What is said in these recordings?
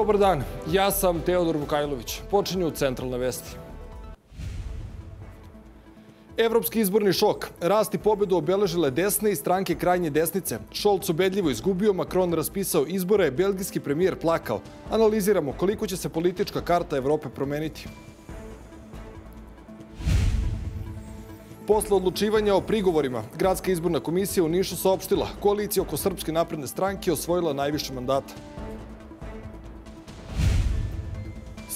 Dobar dan, ja sam Teodor Vukajlović. Počinju centralne vesti. Evropski izborni šok. Rast i pobedu obeležile desne i stranke krajnje desnice. Šolc ubedljivo izgubio, Macron raspisao izbore, belgijski premijer plakao. Analiziramo koliko će se politička karta Evrope promeniti. Posle odlučivanja o prigovorima, Gradska izborna komisija u Nišu saopštila koalicija oko Srpske napredne stranke osvojila najviše mandata.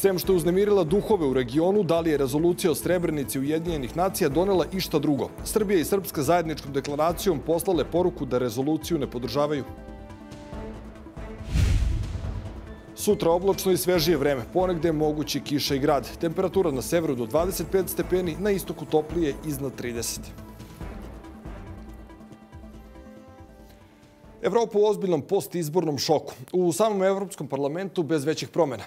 Sem što je uznemirila duhove u regionu, da li je rezolucija o Srebrenici Ujedinjenih nacija donela išta drugo. Srbija i Srpska zajedničkom deklaracijom poslale poruku da rezoluciju ne podržavaju. Sutra oblačno i svežije vreme, ponegde je mogući kiša i grad. Temperatura na severu do 25 stepeni, na istoku toplije iznad 30. Evropa u ozbiljnom postizbornom šoku. U samom Evropskom parlamentu bez većih promjena.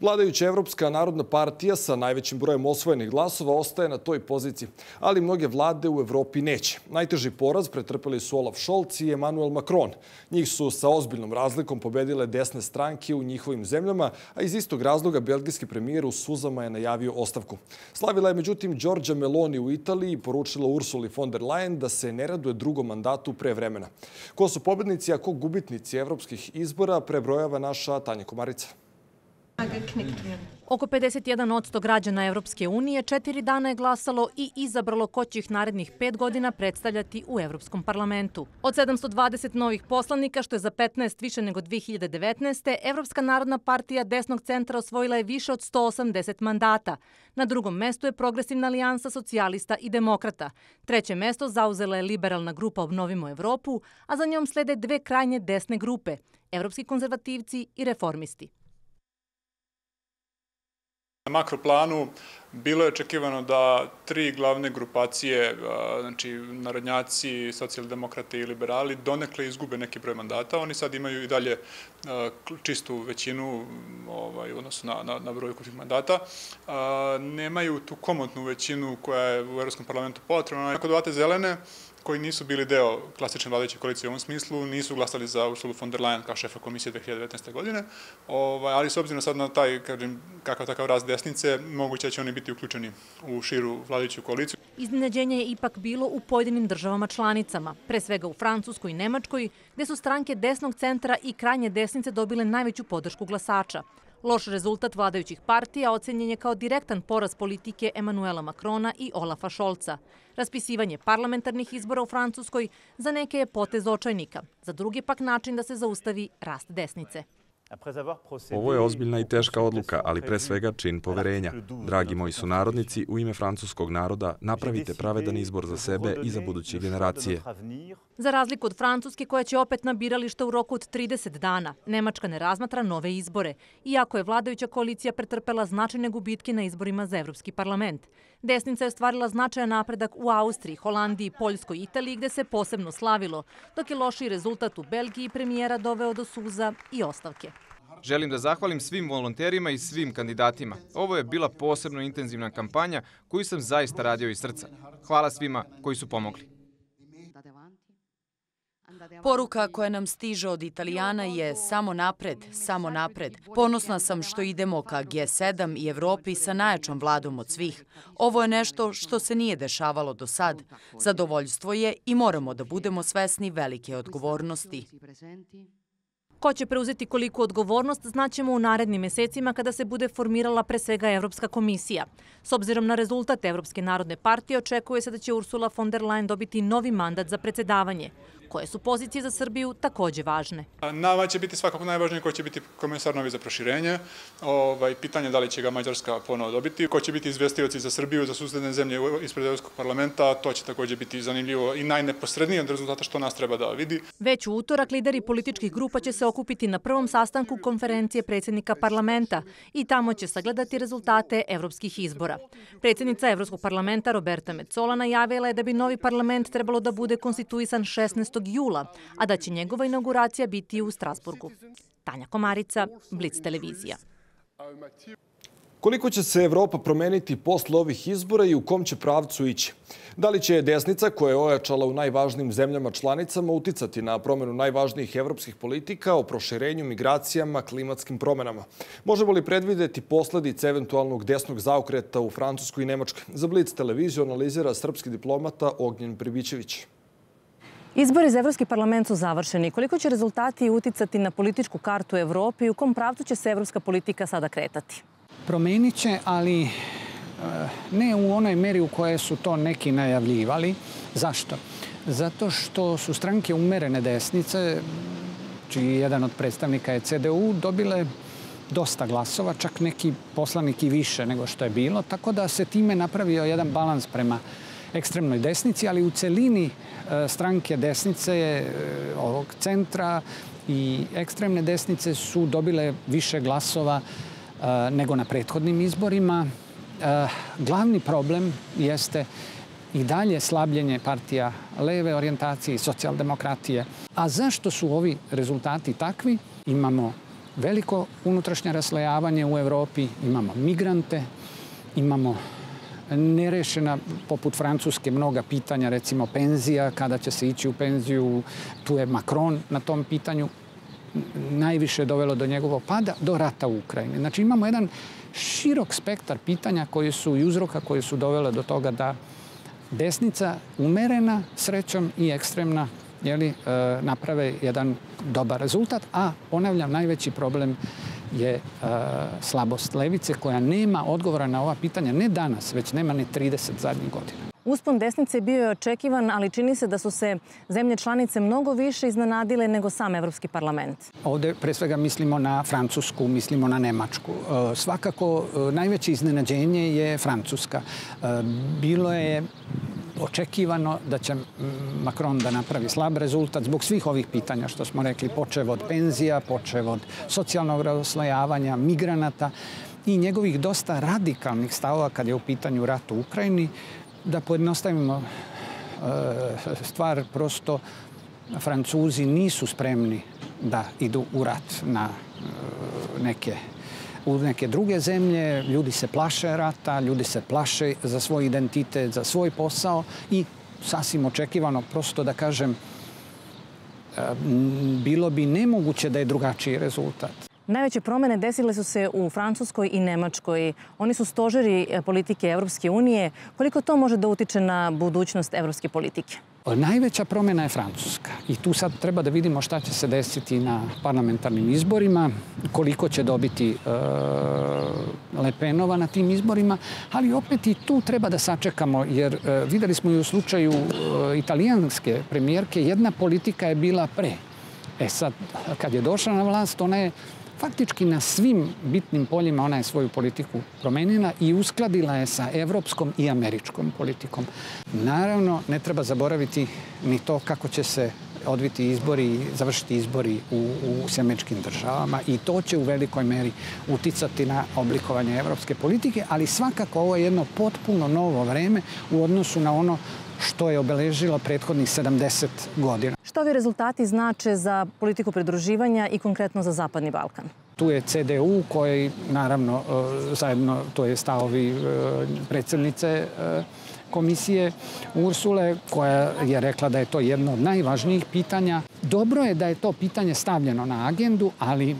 Vladajuća Evropska narodna partija sa najvećim brojem osvojenih glasova ostaje na toj poziciji, ali mnoge vlade u Evropi neće. Najteži poraz pretrpeli su Olaf Scholz i Emmanuel Macron. Njih su sa ozbiljnom razlikom pobedile desne stranke u njihovim zemljama, a iz istog razloga belgijski premijer u suzama je najavio ostavku. Slavila je međutim Đorđa Meloni u Italiji i poručila Ursuli von der Leyen da se ne raduje drugom mandatu pre vremena. Ko su pobednici, a ko gubitnici evropskih izbora, prebrojava naša Tanja Komarica. Oko 51% građana Evropske unije četiri dana je glasalo i izabralo ko će ih narednih pet godina predstavljati u Evropskom parlamentu. Od 720 novih poslanika, što je za 15 više nego 2019. Evropska narodna partija desnog centra osvojila je više od 180 mandata. Na drugom mestu je progresivna alijansa socijalista i demokrata. Treće mesto zauzela je liberalna grupa Obnovimo Evropu, a za njom slede dve krajnje desne grupe, evropski konzervativci i reformisti. Na makroplanu bilo je očekivano da tri glavne grupacije, znači narodnjaci, socijaldemokrati i liberali, donekle izgube neki broj mandata. Oni sad imaju i dalje čistu većinu ovaj, odnosno na, na, na broj mandata. Nemaju tu komotnu većinu koja je u Evropskom parlamentu potrebna. Ako dovate zelene, koji nisu bili deo klasične vladajuće koalicije u ovom smislu, nisu glasali za Ursula von der Leyen kao šefa komisije 2019. godine, ovaj, ali s obzirom sad na taj, kažem, kakav takav rast desnice, moguće da će oni biti uključeni u širu vladajuću koaliciju. Iznenađenje je ipak bilo u pojedinim državama članicama, pre svega u Francuskoj i Nemačkoj, gde su stranke desnog centra i krajnje desnice dobile najveću podršku glasača. Loš rezultat vladajućih partija ocenjen je kao direktan poraz politike Emanuela Makrona i Olafa Šolca. Raspisivanje parlamentarnih izbora u Francuskoj za neke je potez očajnika, za druge pak način da se zaustavi rast desnice. Ovo je ozbiljna i teška odluka, ali pre svega čin poverenja. Dragi moji sunarodnici, u ime francuskog naroda napravite pravedan izbor za sebe i za buduće generacije. Za razliku od Francuske, koja će opet na birališta u roku od 30 dana, Nemačka ne razmatra nove izbore, iako je vladajuća koalicija pretrpela značajne gubitke na izborima za Evropski parlament. Desnica je ostvarila značajan napredak u Austriji, Holandiji, Poljskoj i Italiji, gde se posebno slavilo, dok je loši rezultat u Belgiji premijera doveo do suza i ostavke. Želim da zahvalim svim volonterima i svim kandidatima. Ovo je bila posebno intenzivna kampanja koju sam zaista radio iz srca. Hvala svima koji su pomogli. Poruka koja nam stiže od Italijana je samo napred, samo napred. Ponosna sam što idemo ka G7 i Evropi sa najjačom vladom od svih. Ovo je nešto što se nije dešavalo do sad. Zadovoljstvo je i moramo da budemo svesni velike odgovornosti. Ko će preuzeti koliku odgovornost znaćemo u narednim mesecima kada se bude formirala pre svega Evropska komisija. S obzirom na rezultat Evropske narodne partije očekuje se da će Ursula von der Leyen dobiti novi mandat za predsedavanje koje su pozicije za Srbiju takođe važne. Nama će biti svakako najvažnije ko će biti komisar novi za proširenje. Ovaj, pitanje da li će ga Mađarska ponovo dobiti. Ko će biti izvestivaci za Srbiju, za susledne zemlje ispred Evropskog parlamenta, to će takođe biti zanimljivo i najneposrednije od rezultata što nas treba da vidi. Već u utorak lideri političkih grupa će se okupiti na prvom sastanku konferencije predsjednika parlamenta i tamo će sagledati rezultate evropskih izbora. Predsjednica Evropskog parlamenta Roberta Metzola najavila je da bi novi parlament trebalo da bude konstituisan 16 jula, a da će njegova inauguracija biti u Strasburgu. Tanja Komarica, Blitz televizija. Koliko će se Evropa promeniti posle ovih izbora i u kom će pravcu ići? Da li će desnica, koja je ojačala u najvažnijim zemljama članicama, uticati na promenu najvažnijih evropskih politika o proširenju, migracijama, klimatskim promenama? Možemo li predvideti posledice eventualnog desnog zaokreta u Francuskoj i Nemačkoj? Za Blitz televiziju analizira srpski diplomata Ognjen Pribićević. Izbori za Evropski parlament su završeni. Koliko će rezultati uticati na političku kartu Evropi i u kom pravcu će se evropska politika sada kretati? Promenit će, ali e, ne u onoj meri u kojoj su to neki najavljivali. Zašto? Zato što su stranke umerene desnice, čiji jedan od predstavnika je CDU, dobile dosta glasova, čak neki poslanik i više nego što je bilo, tako da se time napravio jedan balans prema ekstremnoj desnici, ali u celini e, stranke desnice e, ovog centra i ekstremne desnice su dobile više glasova Eh, nego na prethodnim izborima. Glavni problem jeste i dalje slabljenje partija leve orijentacije i socijaldemokratije. A zašto su ovi rezultati takvi? Imamo veliko unutrašnje raslojavanje u Evropi, imamo migrante, imamo nerešena, poput Francuske, mnoga pitanja, recimo penzija, kada će se ići u penziju, tu je Macron na tom pitanju najviše dovelo do njegovog pada, do rata u Ukrajini. Znači imamo jedan širok spektar pitanja koji su i uzroka koji su dovele do toga da desnica umerena srećom i ekstremna jeli, e, naprave jedan dobar rezultat, a ponavljam, najveći problem je e, slabost levice koja nema odgovora na ova pitanja ne danas, već nema ni 30 zadnjih godina. Uspon desnice bio je očekivan, ali čini se da su se zemlje članice mnogo više iznenadile nego sam Evropski parlament. Ovde pre svega mislimo na Francusku, mislimo na Nemačku. E, svakako e, najveće iznenađenje je Francuska. E, bilo je očekivano da će Macron da napravi slab rezultat zbog svih ovih pitanja što smo rekli, počev od penzija, počev od socijalnog raslojavanja, migranata i njegovih dosta radikalnih stavova kad je u pitanju rat u Ukrajini, da pojednostavimo e, stvar, prosto Francuzi nisu spremni da idu u rat na e, neke u neke druge zemlje, ljudi se plaše rata, ljudi se plaše za svoj identitet, za svoj posao i sasvim očekivano, prosto da kažem, e, bilo bi nemoguće da je drugačiji rezultat. Najveće promene desile su se u Francuskoj i Nemačkoj. Oni su stožeri e, politike Evropske unije. Koliko to može da utiče na budućnost evropske politike? Najveća promjena je Francuska i tu sad treba da vidimo šta će se desiti na parlamentarnim izborima, koliko će dobiti e, Lepenova na tim izborima, ali opet i tu treba da sačekamo jer e, videli smo i u slučaju e, italijanske premijerke jedna politika je bila pre. E sad, kad je došla na vlast, ona je faktički na svim bitnim poljima ona je svoju politiku promenila i uskladila je sa evropskom i američkom politikom. Naravno, ne treba zaboraviti ni to kako će se odviti izbori, završiti izbori u, u semečkim državama i to će u velikoj meri uticati na oblikovanje evropske politike, ali svakako ovo je jedno potpuno novo vreme u odnosu na ono što je obeležilo prethodnih 70 godina. Što ovi rezultati znače za politiku pridruživanja i konkretno za Zapadni Balkan? Tu je CDU koji, naravno, e, zajedno, to je stavovi e, predsednice e, komisije Ursule, koja je rekla da je to jedno od najvažnijih pitanja. Dobro je da je to pitanje stavljeno na agendu, ali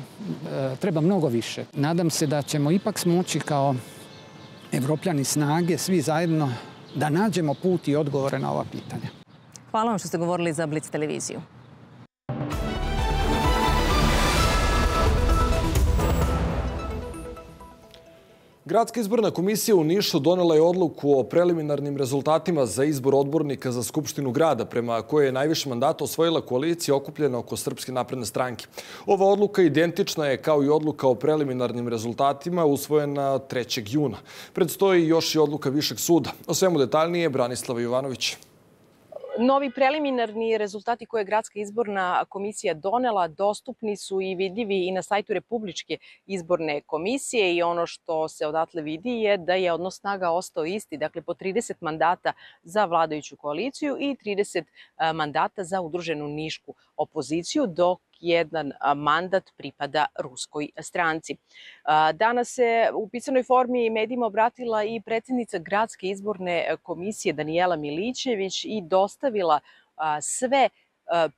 treba mnogo više. Nadam se da ćemo ipak smoći kao evropljani snage svi zajedno da nađemo put i odgovore na ova pitanja. Hvala vam što ste govorili za Blitz televiziju. Gradska izborna komisija u Nišu donela je odluku o preliminarnim rezultatima za izbor odbornika za Skupštinu grada, prema koje je najviše mandata osvojila koalicija okupljena oko Srpske napredne stranke. Ova odluka identična je kao i odluka o preliminarnim rezultatima usvojena 3. juna. Predstoji još i odluka Višeg suda. O svemu detaljnije Branislava Jovanović. Novi preliminarni rezultati koje je Gradska izborna komisija donela dostupni su i vidljivi i na sajtu Republičke izborne komisije i ono što se odatle vidi je da je odnos snaga ostao isti, dakle po 30 mandata za vladajuću koaliciju i 30 mandata za udruženu nišku opoziciju, dok jedan mandat pripada ruskoj stranci. Danas se u pisanoj formi medijima obratila i predsednica Gradske izborne komisije Danijela Milićević i dostavila sve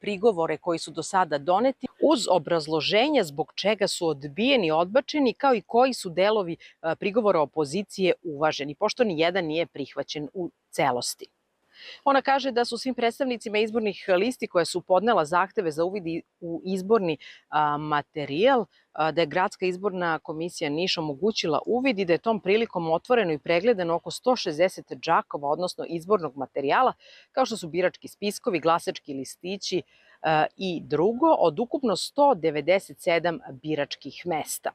prigovore koji su do sada doneti uz obrazloženje zbog čega su odbijeni, odbačeni, kao i koji su delovi prigovora opozicije uvaženi, pošto ni jedan nije prihvaćen u celosti. Ona kaže da su svim predstavnicima izbornih listi koje su podnela zahteve za uvid u izborni materijal, da je Gradska izborna komisija Niš omogućila uvid i da je tom prilikom otvoreno i pregledano oko 160 džakova, odnosno izbornog materijala, kao što su birački spiskovi, glasački listići i drugo, od ukupno 197 biračkih mesta.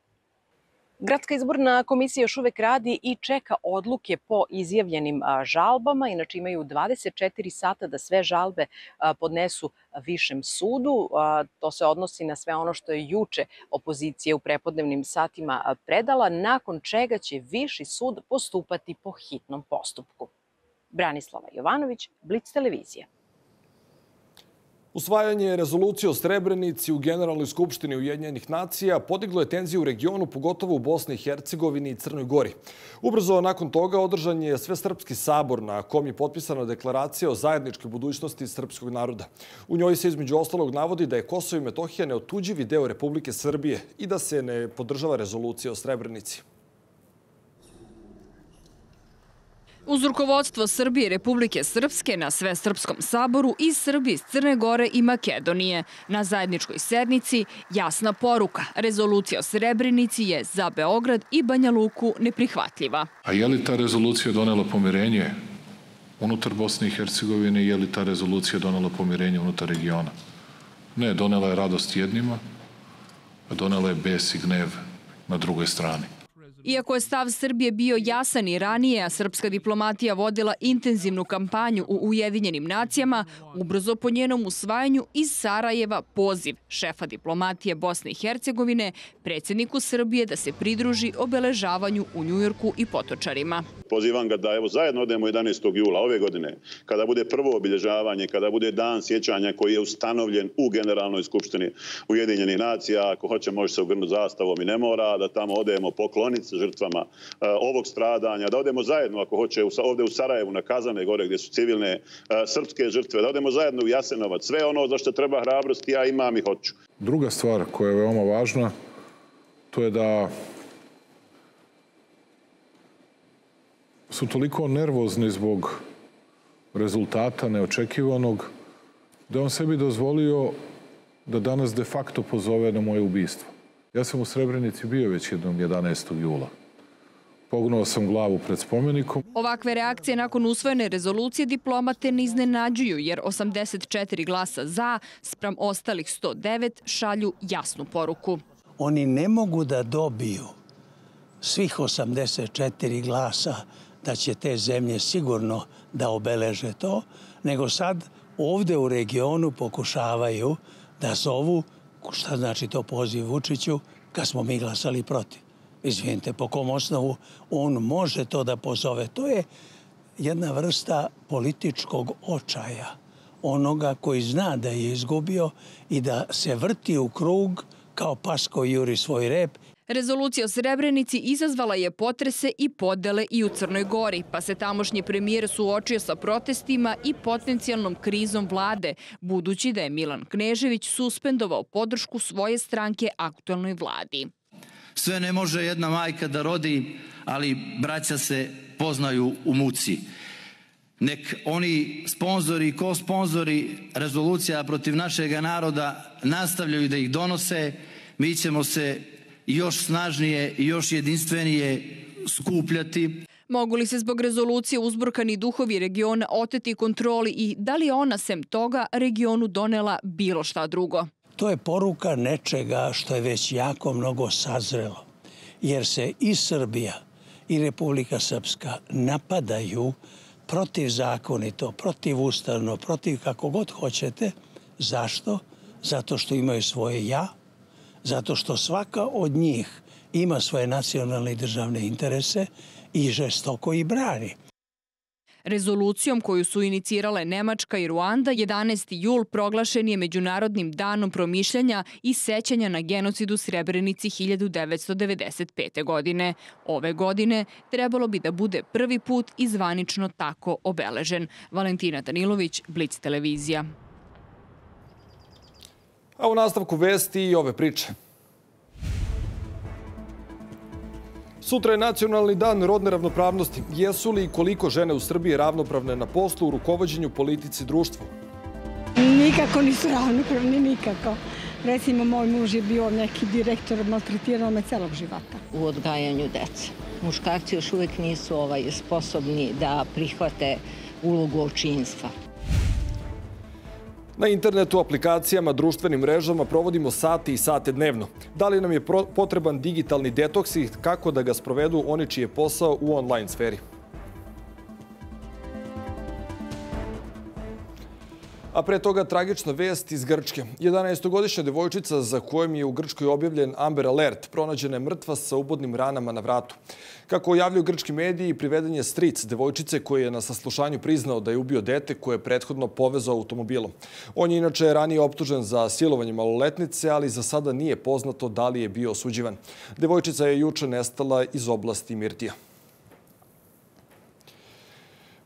Gradska izborna komisija još uvek radi i čeka odluke po izjavljenim žalbama, inače imaju 24 sata da sve žalbe podnesu višem sudu. To se odnosi na sve ono što je juče opozicija u prepodnevnim satima predala, nakon čega će viši sud postupati po hitnom postupku. Branislava Jovanović, Blic televizija. Usvajanje rezolucije o Srebrenici u Generalnoj skupštini Ujedinjenih nacija podiglo je tenziju u regionu, pogotovo u Bosni i Hercegovini i Crnoj Gori. Ubrzo nakon toga održan je Svesrpski sabor na kom je potpisana deklaracija o zajedničkoj budućnosti srpskog naroda. U njoj se između ostalog navodi da je Kosovo i Metohija neotuđivi deo Republike Srbije i da se ne podržava rezolucija o Srebrenici. Uz rukovodstvo Srbije i Republike Srpske na Svesrpskom saboru iz Srbije, Crne Gore i Makedonije. Na zajedničkoj sednici jasna poruka. Rezolucija o Srebrenici je za Beograd i Banja Luku neprihvatljiva. A je li ta rezolucija donela pomirenje unutar Bosne i Hercegovine i je li ta rezolucija donela pomirenje unutar regiona? Ne, donela je radost jednima, a donela je bes i gnev na drugoj strani. Iako je stav Srbije bio jasan i ranije, a srpska diplomatija vodila intenzivnu kampanju u Ujedinjenim nacijama, ubrzo po njenom usvajanju iz Sarajeva poziv šefa diplomatije Bosne i Hercegovine predsjedniku Srbije da se pridruži obeležavanju u Njujorku i Potočarima. Pozivam ga da evo zajedno odemo 11. jula ove godine, kada bude prvo obilježavanje, kada bude dan sjećanja koji je ustanovljen u Generalnoj skupštini Ujedinjenih nacija, ako hoće može se ugrnuti zastavom i ne mora, da tamo odemo žrtvama e, ovog stradanja, da odemo zajedno, ako hoće, ovde u Sarajevu, na Kazane gore, gdje su civilne e, srpske žrtve, da odemo zajedno u Jasenovac. Sve ono za što treba hrabrost, ja imam i hoću. Druga stvar koja je veoma važna, to je da su toliko nervozni zbog rezultata neočekivanog, da on sebi dozvolio da danas de facto pozove na moje ubistvo. Ja sam u Srebrenici bio već jednom 11. jula. Pognuo sam glavu pred spomenikom. Ovakve reakcije nakon usvojene rezolucije diplomate ne iznenađuju, jer 84 glasa za, sprem ostalih 109, šalju jasnu poruku. Oni ne mogu da dobiju svih 84 glasa da će te zemlje sigurno da obeleže to, nego sad ovde u regionu pokušavaju da zovu Šta znači to poziv Vučiću kad smo mi glasali protiv? Izvinite, po kom osnovu on može to da pozove? To je jedna vrsta političkog očaja onoga koji zna da je izgubio i da se vrti u krug kao pas koji juri svoj rep Rezolucija o Srebrenici izazvala je potrese i podele i u Crnoj Gori, pa se tamošnji premijer suočio sa protestima i potencijalnom krizom vlade, budući da je Milan Knežević suspendovao podršku svoje stranke aktualnoj vladi. Sve ne može jedna majka da rodi, ali braća se poznaju u muci. Nek oni sponzori i ko-sponzori rezolucija protiv našeg naroda nastavljaju da ih donose, mi ćemo se još snažnije i još jedinstvenije skupljati. Mogu li se zbog rezolucije uzburkani duhovi regiona oteti kontroli i da li ona sem toga regionu donela bilo šta drugo? To je poruka nečega što je već jako mnogo sazrelo, jer se i Srbija i Republika Srpska napadaju protivzakonito, protivustavno, protiv kako god hoćete. Zašto? Zato što imaju svoje ja, zato što svaka od njih ima svoje nacionalne i državne interese i žestoko i brani. Rezolucijom koju su inicirale Nemačka i Ruanda, 11. jul proglašen je Međunarodnim danom promišljanja i sećanja na genocidu Srebrenici 1995. godine. Ove godine trebalo bi da bude prvi put i zvanično tako obeležen. Valentina Danilović, Blic televizija. A u nastavku vesti i ove priče. Sutra je nacionalni dan rodne ravnopravnosti. Jesu li i koliko žene u Srbiji ravnopravne na poslu u rukovodđenju politici društvu? Nikako nisu ravnopravni, nikako. Recimo, moj muž je bio neki direktor, maltretirao me celog života. U odgajanju dece. Muškarci još uvek nisu ovaj, sposobni da prihvate ulogu očinstva. Na internetu, aplikacijama, društvenim mrežama provodimo sati i sate dnevno. Da li nam je potreban digitalni detoks i kako da ga sprovedu oni čiji je posao u online sferi? A pre toga tragična vest iz Grčke. 11-godišnja devojčica za kojom je u Grčkoj objavljen Amber Alert pronađena je mrtva sa ubodnim ranama na vratu. Kako javljaju grčki mediji, priveden je stric devojčice koji je na saslušanju priznao da je ubio dete koje je prethodno povezao automobilom. On je inače ranije optužen za silovanje maloletnice, ali za sada nije poznato da li je bio osuđivan. Devojčica je juče nestala iz oblasti Mirtija.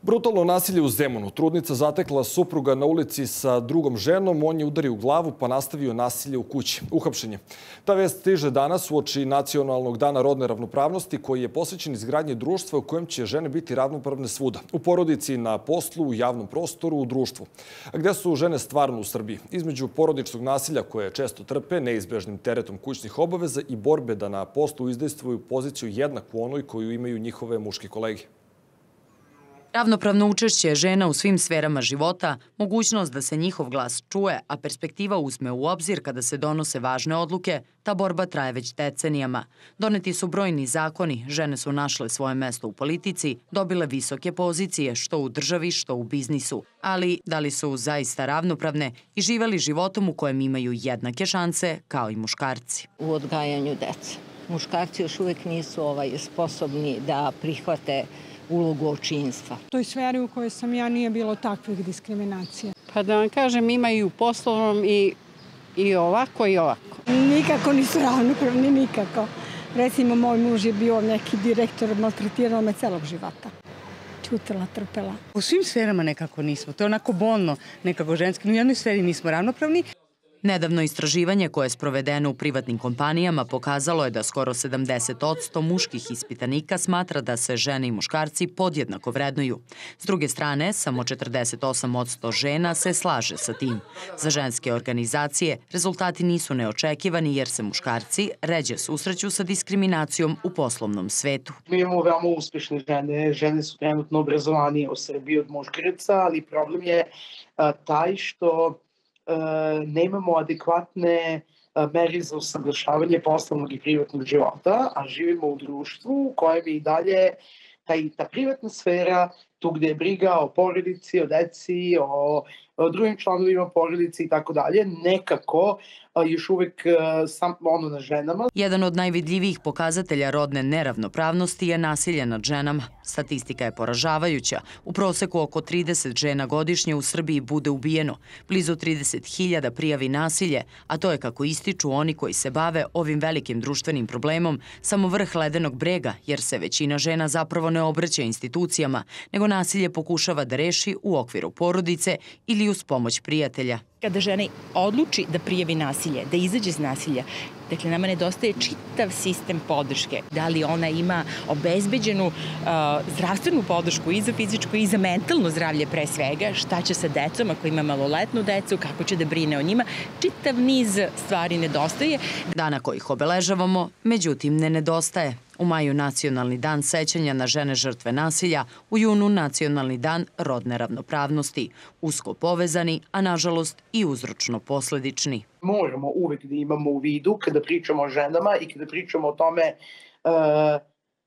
Brutalno nasilje u Zemunu. Trudnica zatekla supruga na ulici sa drugom ženom, on je udario u glavu pa nastavio nasilje u kući. Uhapšenje. Ta vest stiže danas u oči Nacionalnog dana rodne ravnopravnosti koji je posvećen izgradnje društva u kojem će žene biti ravnopravne svuda. U porodici, na poslu, u javnom prostoru, u društvu. A gde su žene stvarno u Srbiji? Između porodičnog nasilja koje često trpe, neizbežnim teretom kućnih obaveza i borbe da na poslu izdejstvuju poziciju jednaku onoj koju imaju njihove muške kolege. Ravnopravno učešće žena u svim sferama života, mogućnost da se njihov glas čuje, a perspektiva uzme u obzir kada se donose važne odluke, ta borba traje već decenijama. Doneti su brojni zakoni, žene su našle svoje mesto u politici, dobile visoke pozicije, što u državi, što u biznisu. Ali, da li su zaista ravnopravne i živeli životom u kojem imaju jednake šanse, kao i muškarci? U odgajanju dece. Muškarci još uvek nisu ovaj, sposobni da prihvate ulogu očinstva. U toj sferi u kojoj sam ja nije bilo takvih diskriminacija. Pa da vam kažem, ima i u poslovnom i, i ovako i ovako. Nikako nisu ravnopravni, nikako. Recimo, moj muž je bio neki direktor, maltretirao me celog života ćutila, trpela. U svim sferama nekako nismo. To je onako bolno, nekako ženski. U jednoj sferi nismo ravnopravni. Nedavno istraživanje koje je sprovedeno u privatnim kompanijama pokazalo je da skoro 70% muških ispitanika smatra da se žene i muškarci podjednako vrednuju. S druge strane, samo 48% žena se slaže sa tim. Za ženske organizacije rezultati nisu neočekivani jer se muškarci ređe susreću sa diskriminacijom u poslovnom svetu. Mi imamo veoma uspešne žene, žene su trenutno obrazovanije u Srbiji od muškarica, ali problem je taj što nemamo adekvatne e, meri za usaglašavanje poslovnog i privatnog života, a živimo u društvu u kojem i dalje taj, ta privatna sfera, tu gde je briga o porodici, o deci, o drugim članovima porodice i tako dalje, nekako još uvek sam, ono na ženama. Jedan od najvidljivijih pokazatelja rodne neravnopravnosti je nasilje nad ženama. Statistika je poražavajuća. U proseku oko 30 žena godišnje u Srbiji bude ubijeno. Blizu 30.000 prijavi nasilje, a to je kako ističu oni koji se bave ovim velikim društvenim problemom samo vrh ledenog brega, jer se većina žena zapravo ne obraća institucijama, nego nasilje pokušava da reši u okviru porodice ili uz pomoć prijatelja. Kada žena odluči da prijavi nasilje, da izađe iz nasilja, dakle nama nedostaje čitav sistem podrške. Da li ona ima obezbeđenu uh, zdravstvenu podršku i za fizičko i za mentalno zdravlje pre svega, šta će sa decom ako ima maloletnu decu, kako će da brine o njima, čitav niz stvari nedostaje. Dana kojih obeležavamo, međutim ne nedostaje. U maju nacionalni dan sećanja na žene žrtve nasilja, u junu nacionalni dan rodne ravnopravnosti, usko povezani, a nažalost i uzročno posledični. Moramo uvek da imamo u vidu kada pričamo o ženama i kada pričamo o tome uh,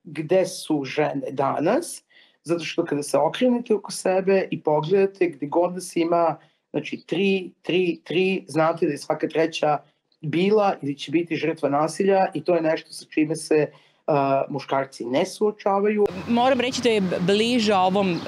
gde su žene danas, zato što kada se okrenete oko sebe i pogledate gde god da se ima znači tri, tri, tri, znate da je svaka treća bila ili će biti žrtva nasilja i to je nešto sa čime se muškarci ne suočavaju. Moram reći da je bliže ovom,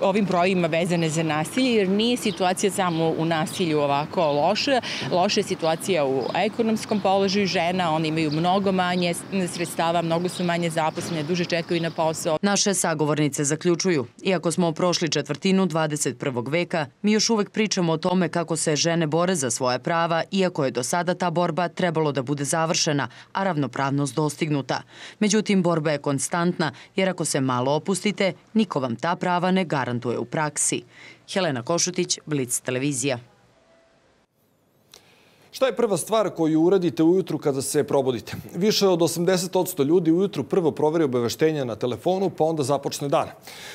ovim brojima vezane za nasilje, jer nije situacija samo u nasilju ovako loša. Loša je situacija u ekonomskom položaju žena, one imaju mnogo manje sredstava, mnogo su manje zaposlene, duže čekaju na posao. Naše sagovornice zaključuju, iako smo prošli četvrtinu 21. veka, mi još uvek pričamo o tome kako se žene bore za svoje prava, iako je do sada ta borba trebalo da bude završena, a ravnopravnost dostignuta. Međutim, borba je konstantna, jer ako se malo opustite, niko vam ta prava ne garantuje u praksi. Helena Košutić, Blitz televizija. Šta je prva stvar koju uradite ujutru kada se probudite? Više od 80% ljudi ujutru prvo proveri obaveštenja na telefonu, pa onda započne dan.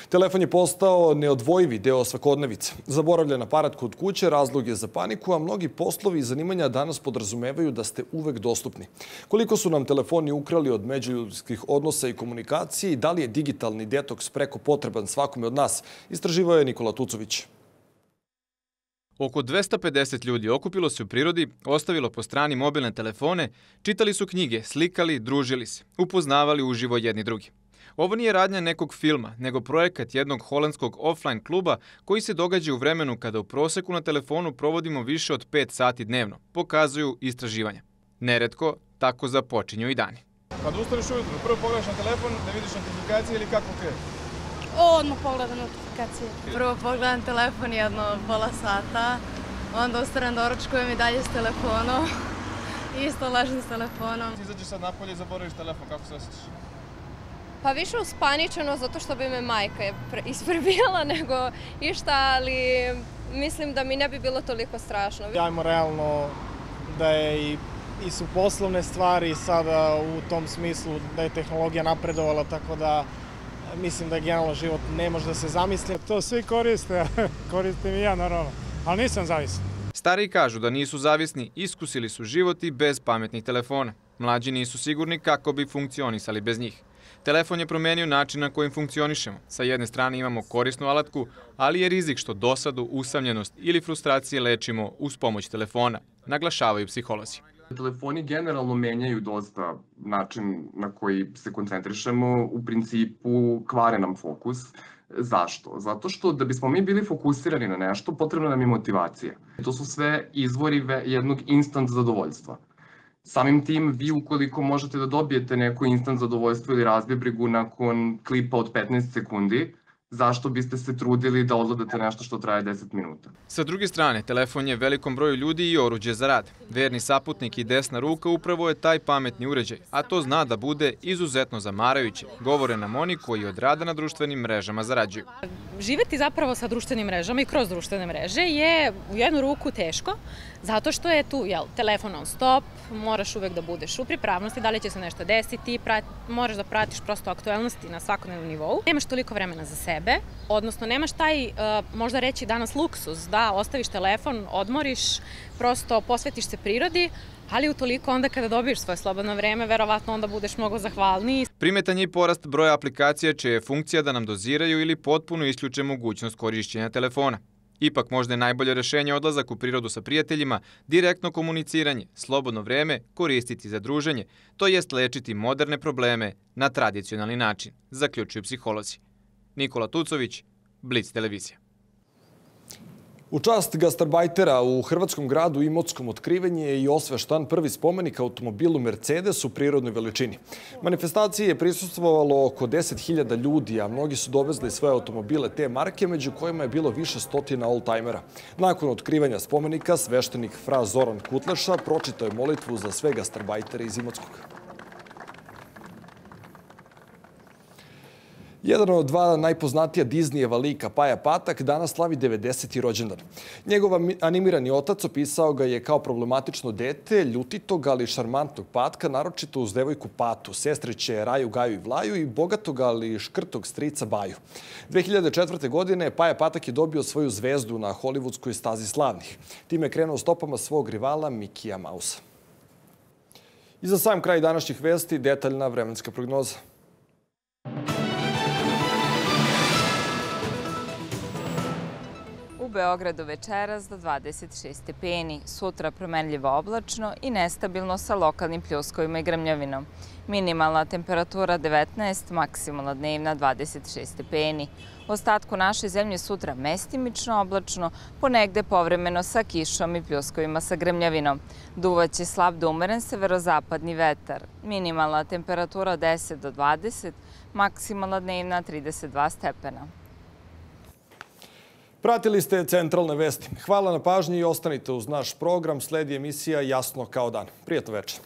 Telefon je postao neodvojivi deo svakodnevice. Zaboravljen aparat kod kuće, razlog je za paniku, a mnogi poslovi i zanimanja danas podrazumevaju da ste uvek dostupni. Koliko su nam telefoni ukrali od međuljudskih odnosa i komunikacije i da li je digitalni detoks preko potreban svakome od nas, istraživao je Nikola Tucović. Oko 250 ljudi okupilo se u prirodi, ostavilo po strani mobilne telefone, čitali su knjige, slikali, družili se, upoznavali uživo jedni drugi. Ovo nije radnja nekog filma, nego projekat jednog holandskog offline kluba koji se događa u vremenu kada u proseku na telefonu provodimo više od 5 sati dnevno, pokazuju istraživanja. Neretko, tako započinju i dani. Kad ustaneš ujutru, prvo pogledaš na telefon da vidiš notifikacije ili kako kreće? Odmah pogledam notifikacije. Prvo pogledam telefon jedno pola sata, onda ustanem da oročkujem i dalje s telefonom. Isto ležem s telefonom. Ti izađeš sad napolje i zaboraviš telefon, kako se osjećaš? Pa više uspaničeno zato što bi me majka ispribijala nego išta, ali mislim da mi ne bi bilo toliko strašno. Ajmo realno da je i i su poslovne stvari sada u tom smislu da je tehnologija napredovala, tako da mislim da generalno život ne može da se zamisli. To svi koriste, koristim i ja naravno, ali nisam zavisan. Stariji kažu da nisu zavisni, iskusili su život i bez pametnih telefona. Mlađi nisu sigurni kako bi funkcionisali bez njih. Telefon je promenio način na kojim funkcionišemo. Sa jedne strane imamo korisnu alatku, ali je rizik što dosadu, usamljenost ili frustracije lečimo uz pomoć telefona, naglašavaju psiholozi. Telefoni generalno menjaju dosta način na koji se koncentrišemo, u principu kvare nam fokus. Zašto? Zato što da bismo mi bili fokusirani na nešto, potrebna nam je motivacija. To su sve izvori jednog instant zadovoljstva. Samim tim, vi ukoliko možete da dobijete neko instant zadovoljstvo ili razbibrigu nakon klipa od 15 sekundi, zašto biste se trudili da odgledate nešto što traje 10 minuta. Sa druge strane, telefon je velikom broju ljudi i oruđe za rad. Verni saputnik i desna ruka upravo je taj pametni uređaj, a to zna da bude izuzetno zamarajuće, govore nam oni koji od rada na društvenim mrežama zarađuju. Živeti zapravo sa društvenim mrežama i kroz društvene mreže je u jednu ruku teško, zato što je tu jel, telefon non stop, moraš uvek da budeš u pripravnosti, da li će se nešto desiti, prat, moraš da pratiš prosto aktuelnosti na svakodnevnom nivou. Nemaš toliko vremena za sebe, odnosno nemaš taj, uh, možda reći danas luksus, da ostaviš telefon, odmoriš, prosto posvetiš se prirodi, ali utoliko onda kada dobiješ svoje slobodno vreme, verovatno onda budeš mnogo zahvalniji. Primetan je i porast broja aplikacija čija je funkcija da nam doziraju ili potpuno isključe mogućnost korišćenja telefona. Ipak možda je najbolje rešenje odlazak u prirodu sa prijateljima, direktno komuniciranje, slobodno vreme koristiti za druženje, to jest lečiti moderne probleme na tradicionalni način, zaključuju psiholozi. Nikola Tucović, Blitz televizija. U čast gastarbajtera u hrvatskom gradu Imotskom otkriven je i osveštan prvi spomenik automobilu Mercedes u prirodnoj veličini. Manifestaciji je prisustvovalo oko 10.000 ljudi, a mnogi su dovezli svoje automobile te marke, među kojima je bilo više stotina oldtimera. Nakon otkrivanja spomenika, sveštenik fra Zoran Kutleša pročitao je molitvu za sve gastarbajtere iz Imotskog. Jedan od dva najpoznatija Disneyeva lika Paja Patak danas slavi 90. rođendan. Njegov animirani otac opisao ga je kao problematično dete, ljutitog, ali šarmantnog Patka, naročito uz devojku Patu, sestriće Raju, Gaju i Vlaju i bogatog, ali škrtog strica Baju. 2004. godine Paja Patak je dobio svoju zvezdu na hollywoodskoj stazi slavnih. Time je krenuo stopama svog rivala Mikija Mausa. I za sam kraj današnjih vesti detaljna vremenska prognoza. Beogradu večeras do 26 stepeni, sutra promenljivo oblačno i nestabilno sa lokalnim pljuskovima i grmljavinom. Minimalna temperatura 19, maksimalna dnevna 26 stepeni. Ostatku naše zemlje sutra mestimično oblačno, ponegde povremeno sa kišom i pljuskovima sa grmljavinom. Duvaće slab do umeren severozapadni vetar. Minimalna temperatura 10 do 20, maksimalna dnevna 32 stepena. Pratili ste centralne vesti. Hvala na pažnji i ostanite uz naš program. Sledi emisija Jasno kao dan. Prijetno večer.